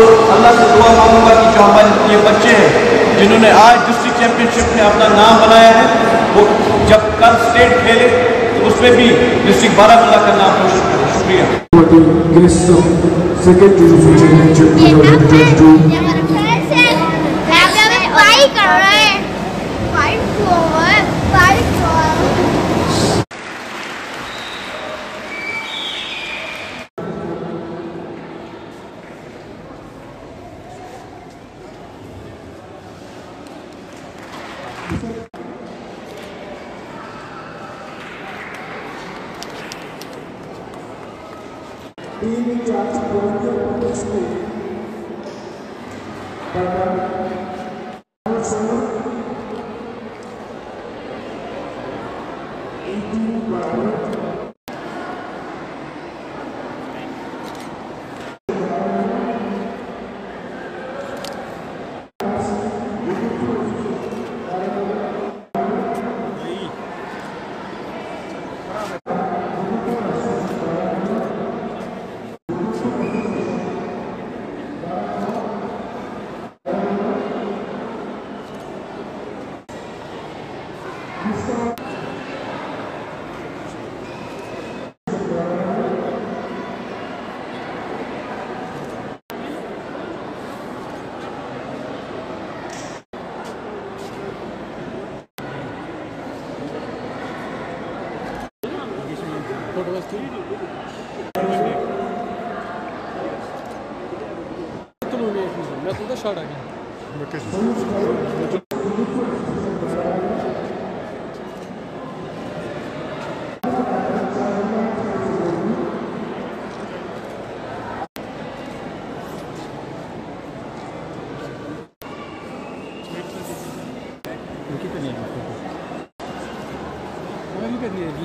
जो हमारे ये बच्चे हैं, जिन्होंने आज डिस्ट्रिक्ट चैंपियनशिप में अपना नाम बनाया है, वो जब कल स्टेट खेले तो उसमें भी डिस्ट्रिक्ट बारामूला का नाम रोशन करें। शुक्रिया। Being in charge of the school. Metal da şart aqui.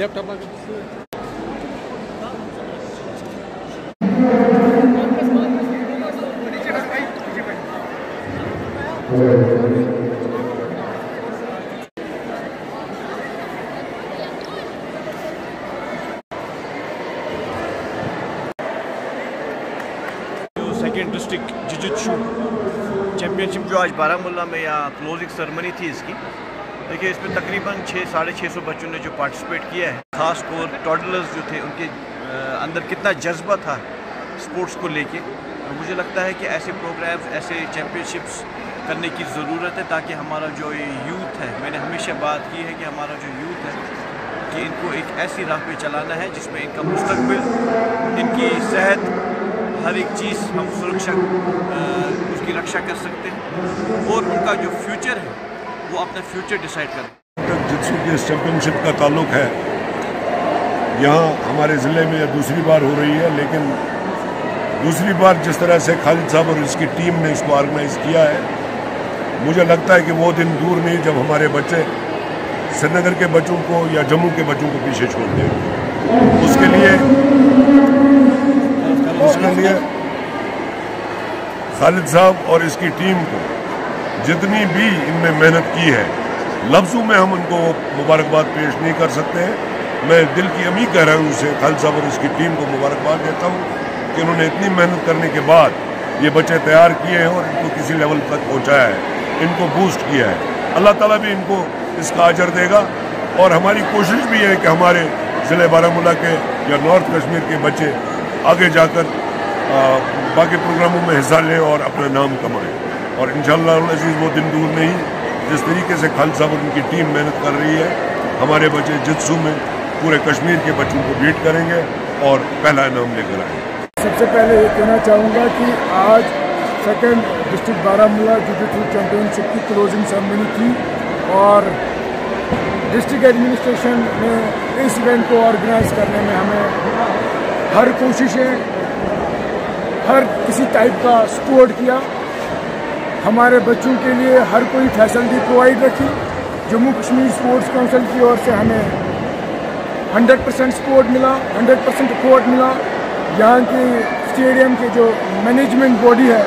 Laptop second championship जो आज बारामूला में या क्लोजिंग सेरेमनी थी इसकी। देखिए, इसमें तकरीबन छः साढ़े छः सौ बच्चों ने जो पार्टिसिपेट किया है। खास तौर टॉडलर्स जो थे, उनके अंदर कितना जज्बा था स्पोर्ट्स को लेके। मुझे लगता है कि ऐसे प्रोग्राम्स ऐसे चैम्पियनशिप्स करने की ज़रूरत है ताकि हमारा जो ये यूथ है, मैंने हमेशा बात की है कि हमारा जो यूथ है कि इनको एक ऐसी राह पे चलाना है जिसमें इनका मुस्तबिल इनकी सेहत, हर एक चीज़ हम सुरक्षा उसकी रक्षा कर सकते हैं और उनका जो फ्यूचर है, वो अपना फ्यूचर डिसाइड करें। जित्सु के इस चैंपियनशिप का ताल्लुक है, यहाँ हमारे ज़िले में यह दूसरी बार हो रही है, लेकिन दूसरी बार जिस तरह से खालिद साहब और इसकी टीम ने इसको ऑर्गेनाइज किया है मुझे लगता है कि वो दिन दूर नहीं जब हमारे बच्चे श्रीनगर के बच्चों को या जम्मू के बच्चों को पीछे छोड़ देंगे उसके लिए उसके लिए खालिद साहब और इसकी टीम को जितनी भी इनमें मेहनत की है, लफ्ज़ों में हम उनको मुबारकबाद पेश नहीं कर सकते हैं। मैं दिल की अमी कह रहा हूँ उसे, खालिद साहब और इसकी टीम को मुबारकबाद देता हूँ कि उन्होंने इतनी मेहनत करने के बाद ये बच्चे तैयार किए हैं और इनको किसी लेवल तक पहुँचाया है। इनको बूस्ट किया है। अल्लाह ताला भी इनको इसका अजर देगा। और हमारी कोशिश भी है कि हमारे ज़िले बारामूला के या नॉर्थ कश्मीर के बच्चे आगे जाकर बाकी प्रोग्रामों में हिस्सा लें और अपना नाम कमाएँ। और इन अज़ीज़, वो दिन दूर नहीं, जिस तरीके से खालिद साहब और उनकी टीम मेहनत कर रही है, हमारे बच्चे जित्सु में पूरे कश्मीर के बच्चों को बीट करेंगे और पहला इनाम लेकर आएँगे। सबसे पहले ये कहना चाहूँगा कि आज सेकंड, डिस्ट्रिक्ट बारामूला जिजिटू चैम्पियनशिप की क्लोजिंग सेरेमनी थी और डिस्ट्रिक्ट एडमिनिस्ट्रेशन ने इस इवेंट को ऑर्गेनाइज करने में हमें हर कोशिशें, हर किसी टाइप का सपोर्ट किया। हमारे बच्चों के लिए हर कोई फैसिलिटी प्रोवाइड रखी, जम्मू कश्मीर स्पोर्ट्स काउंसिल की ओर से हमें 100 परसेंट सपोर्ट मिला 100 परसेंट सपोर्ट मिला। यहाँ के स्टेडियम के जो मैनेजमेंट बॉडी है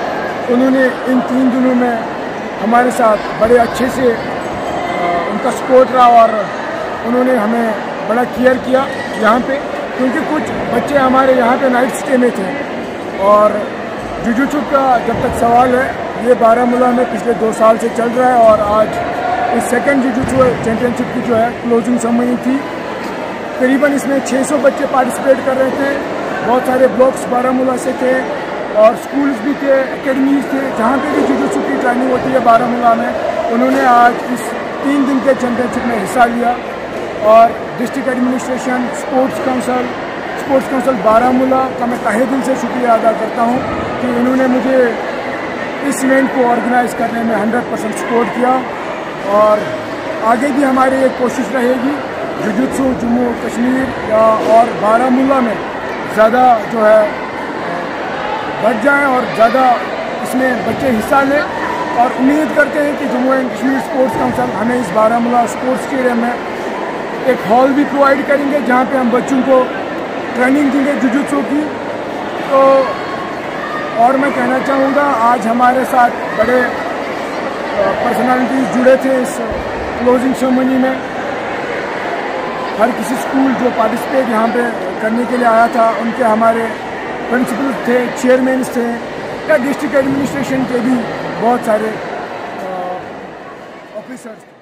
उन्होंने इन तीन दिनों में हमारे साथ बड़े अच्छे से उनका सपोर्ट रहा और उन्होंने हमें बड़ा केयर किया यहाँ पे। क्योंकि कुछ बच्चे हमारे यहाँ पे नाइट स्टे में थे और जुजुचु का जब तक सवाल है, ये बारामूला में पिछले दो साल से चल रहा है और आज इस सेकंड जुजुत्सु चैंपियनशिप की जो है क्लोजिंग समनी थी। करीबन इसमें 600 बच्चे पार्टिसिपेट कर रहे थे। बहुत सारे ब्लॉक्स बारामूला से थे। और स्कूल्स भी थे एकेडमीज थे, जहाँ पे भी जुजुत्सु की ट्रेनिंग होती है बारामूला में, उन्होंने आज इस तीन दिन के चैम्पियनशिप में हिस्सा लिया। और district administration sports council sports council Baramulla का मैं तहे दिल से शुक्रिया अदा करता हूँ कि इन्होंने मुझे इस इवेंट को ऑर्गेनाइज करने में 100 परसेंट सपोर्ट किया। और आगे भी हमारी एक कोशिश रहेगी जुजुत्सु जम्मू कश्मीर और बारामूला में ज़्यादा जो है बढ़ जाएँ और ज़्यादा इसमें बच्चे हिस्सा लें। और उम्मीद करते हैं कि Jammu and Kashmir sports council हमें इस बारामूला स्पोर्ट्स स्टेडियम में एक हॉल भी प्रोवाइड करेंगे, जहाँ पे हम बच्चों को ट्रेनिंग देंगे जुजुत्सु की। तो और मैं कहना चाहूँगा, आज हमारे साथ बड़े पर्सनालिटीज जुड़े थे इस क्लोजिंग सेरेमनी में। हर किसी स्कूल जो पार्टिसिपेट यहाँ पे करने के लिए आया था, उनके हमारे प्रिंसिपल थे चेयरमैन थे या डिस्ट्रिक्ट एडमिनिस्ट्रेशन के भी बहुत सारे ऑफिसर्स थे।